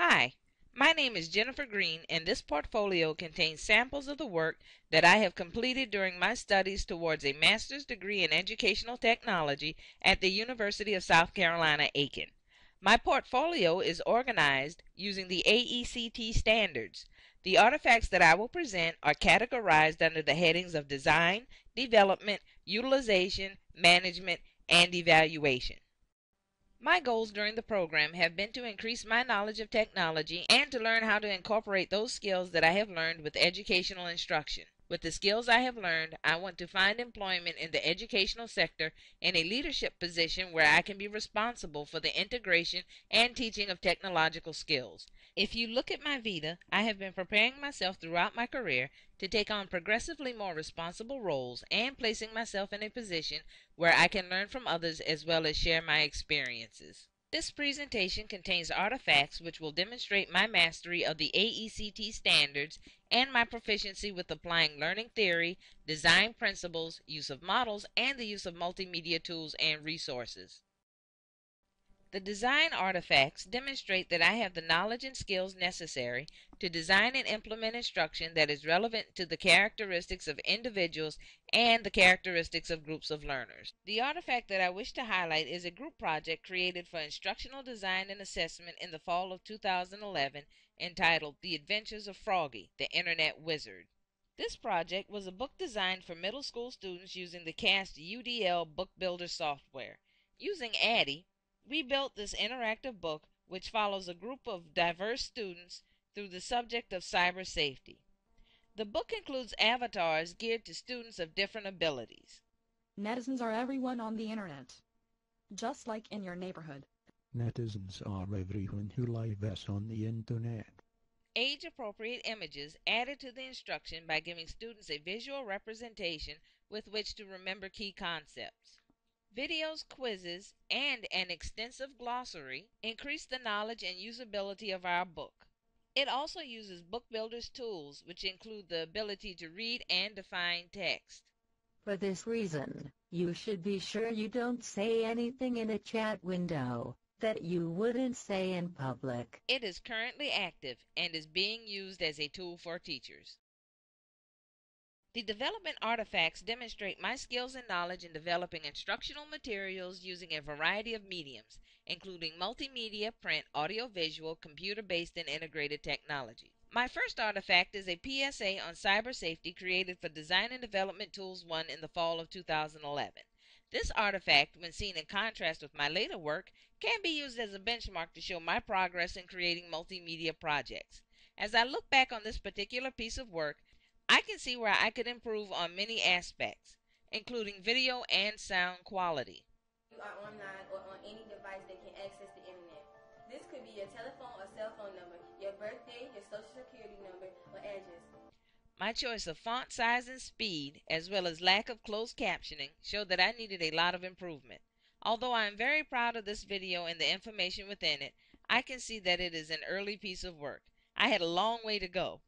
Hi, my name is Jennifer Greene, and this portfolio contains samples of the work that I have completed during my studies towards a master's degree in educational technology at the University of South Carolina, Aiken. My portfolio is organized using the AECT standards. The artifacts that I will present are categorized under the headings of design, development, utilization, management, and evaluation. My goals during the program have been to increase my knowledge of technology and to learn how to incorporate those skills that I have learned with educational instruction. With the skills I have learned, I want to find employment in the educational sector in a leadership position where I can be responsible for the integration and teaching of technological skills. If you look at my Vita, I have been preparing myself throughout my career to take on progressively more responsible roles and placing myself in a position where I can learn from others as well as share my experiences. This presentation contains artifacts which will demonstrate my mastery of the AECT standards and my proficiency with applying learning theory, design principles, use of models, and the use of multimedia tools and resources. The design artifacts demonstrate that I have the knowledge and skills necessary to design and implement instruction that is relevant to the characteristics of individuals and the characteristics of groups of learners. The artifact that I wish to highlight is a group project created for instructional design and assessment in the fall of 2011 entitled The Adventures of Froggy, the Internet Wizard. This project was a book designed for middle school students using the CAST UDL Book Builder software. Using ADDIE, we built this interactive book which follows a group of diverse students through the subject of cyber safety. The book includes avatars geared to students of different abilities. Netizens are everyone on the internet. Just like in your neighborhood. Netizens are everyone who lives on the internet. Age appropriate images added to the instruction by giving students a visual representation with which to remember key concepts. Videos, quizzes, and an extensive glossary increase the knowledge and usability of our book. It also uses Book Builder's tools, which include the ability to read and define text. For this reason, you should be sure you don't say anything in a chat window that you wouldn't say in public. It is currently active and is being used as a tool for teachers. The development artifacts demonstrate my skills and knowledge in developing instructional materials using a variety of mediums, including multimedia, print, audiovisual, computer-based, and integrated technology. My first artifact is a PSA on cyber safety created for Design and Development Tools 1 in the fall of 2011. This artifact, when seen in contrast with my later work, can be used as a benchmark to show my progress in creating multimedia projects. As I look back on this particular piece of work, I can see where I could improve on many aspects, including video and sound quality. You are online or on any device that can access the internet. This could be your telephone or cell phone number, your birthday, your social security number, or address. My choice of font size and speed, as well as lack of closed captioning, showed that I needed a lot of improvement. Although I am very proud of this video and the information within it, I can see that it is an early piece of work. I had a long way to go.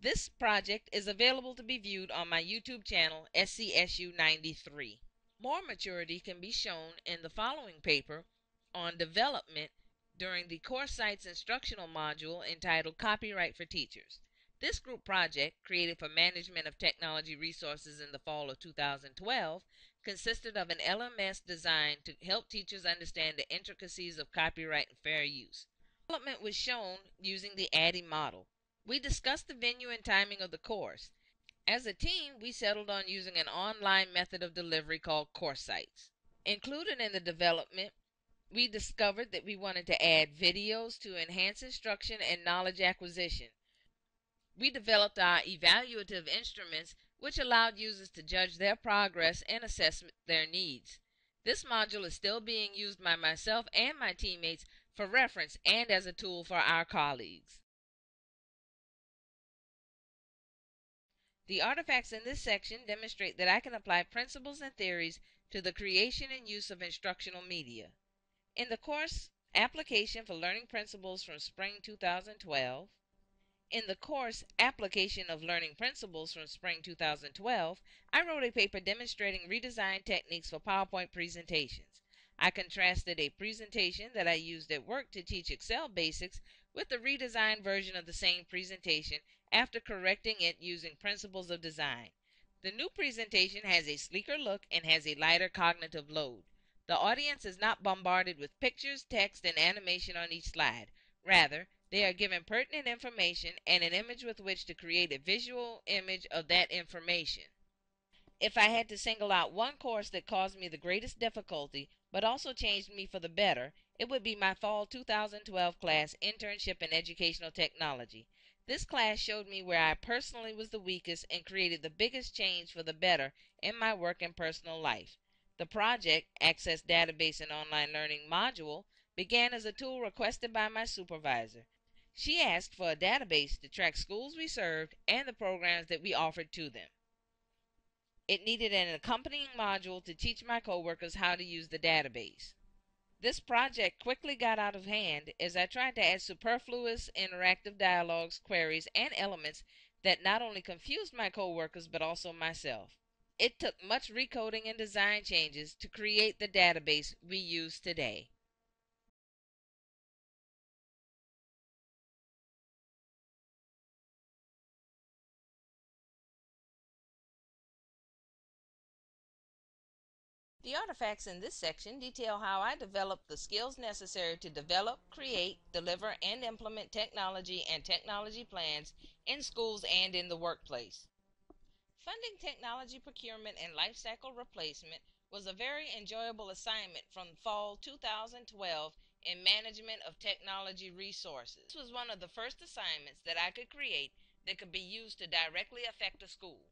This project is available to be viewed on my YouTube channel, SCSU93. More maturity can be shown in the following paper on development during the CourseSites instructional module entitled Copyright for Teachers. This group project, created for management of technology resources in the fall of 2012, consisted of an LMS designed to help teachers understand the intricacies of copyright and fair use. Development was shown using the ADDIE model. We discussed the venue and timing of the course. As a team, we settled on using an online method of delivery called CourseSites. Included in the development, we discovered that we wanted to add videos to enhance instruction and knowledge acquisition. We developed our evaluative instruments, which allowed users to judge their progress and assess their needs. This module is still being used by myself and my teammates for reference and as a tool for our colleagues. The artifacts in this section demonstrate that I can apply principles and theories to the creation and use of instructional media. In the course Application for Learning Principles from Spring 2012, in the course Application of Learning Principles from Spring 2012, I wrote a paper demonstrating redesign techniques for PowerPoint presentations. I contrasted a presentation that I used at work to teach Excel basics with the redesigned version of the same presentation after correcting it using principles of design. The new presentation has a sleeker look and has a lighter cognitive load. The audience is not bombarded with pictures, text, and animation on each slide. Rather, they are given pertinent information and an image with which to create a visual image of that information. If I had to single out one course that caused me the greatest difficulty, but also changed me for the better, it would be my fall 2012 class, Internship in Educational Technology. This class showed me where I personally was the weakest and created the biggest change for the better in my work and personal life. The project, Access Database and Online Learning Module, began as a tool requested by my supervisor. She asked for a database to track schools we served and the programs that we offered to them. It needed an accompanying module to teach my coworkers how to use the database. This project quickly got out of hand as I tried to add superfluous interactive dialogues, queries, and elements that not only confused my coworkers but also myself. It took much recoding and design changes to create the database we use today. The artifacts in this section detail how I developed the skills necessary to develop, create, deliver, and implement technology and technology plans in schools and in the workplace. Funding technology procurement and lifecycle replacement was a very enjoyable assignment from fall 2012 in management of technology resources. This was one of the first assignments that I could create that could be used to directly affect a school.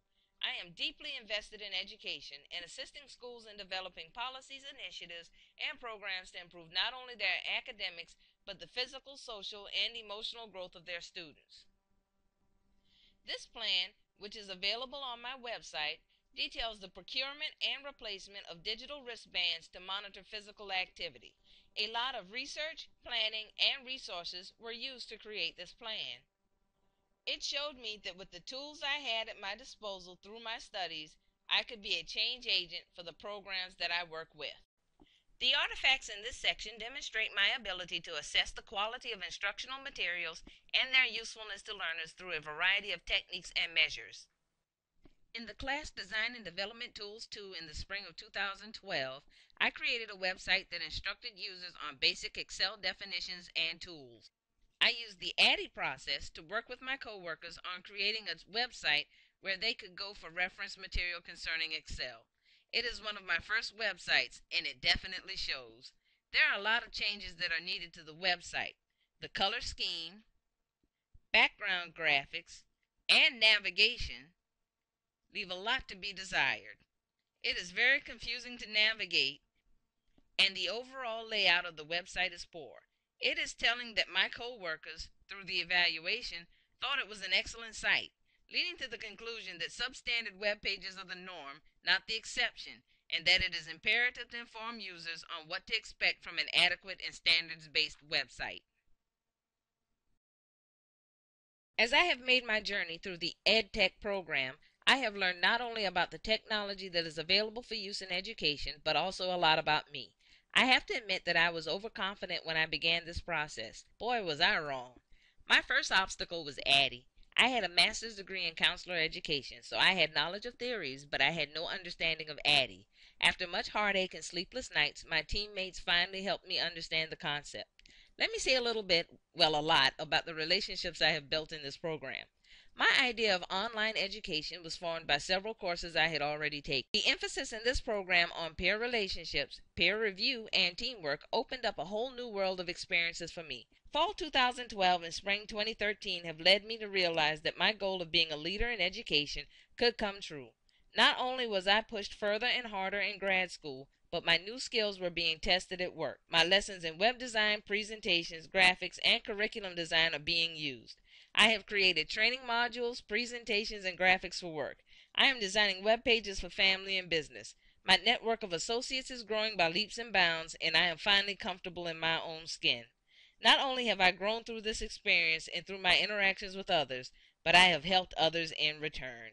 I am deeply invested in education and assisting schools in developing policies, initiatives, and programs to improve not only their academics, but the physical, social, and emotional growth of their students. This plan, which is available on my website, details the procurement and replacement of digital wristbands to monitor physical activity. A lot of research, planning, and resources were used to create this plan. It showed me that with the tools I had at my disposal through my studies, I could be a change agent for the programs that I work with. The artifacts in this section demonstrate my ability to assess the quality of instructional materials and their usefulness to learners through a variety of techniques and measures. In the class Design and Development Tools 2 in the spring of 2012, I created a website that instructed users on basic Excel definitions and tools. I used the ADDIE process to work with my coworkers on creating a website where they could go for reference material concerning Excel. It is one of my first websites and it definitely shows. There are a lot of changes that are needed to the website. The color scheme, background graphics, and navigation leave a lot to be desired. It is very confusing to navigate and the overall layout of the website is poor. It is telling that my co-workers, through the evaluation, thought it was an excellent site, leading to the conclusion that substandard web pages are the norm, not the exception, and that it is imperative to inform users on what to expect from an adequate and standards-based website. As I have made my journey through the EdTech program, I have learned not only about the technology that is available for use in education, but also a lot about me. I have to admit that I was overconfident when I began this process. Boy, was I wrong. My first obstacle was ADDIE. I had a master's degree in counselor education, so I had knowledge of theories, but I had no understanding of ADDIE. After much heartache and sleepless nights, my teammates finally helped me understand the concept. Let me say a little bit, well, a lot, about the relationships I have built in this program. My idea of online education was formed by several courses I had already taken. The emphasis in this program on peer relationships, peer review, and teamwork opened up a whole new world of experiences for me. Fall 2012 and spring 2013 have led me to realize that my goal of being a leader in education could come true. Not only was I pushed further and harder in grad school, but my new skills were being tested at work. My lessons in web design, presentations, graphics, and curriculum design are being used. I have created training modules, presentations, and graphics for work. I am designing web pages for family and business. My network of associates is growing by leaps and bounds, and I am finally comfortable in my own skin. Not only have I grown through this experience and through my interactions with others, but I have helped others in return.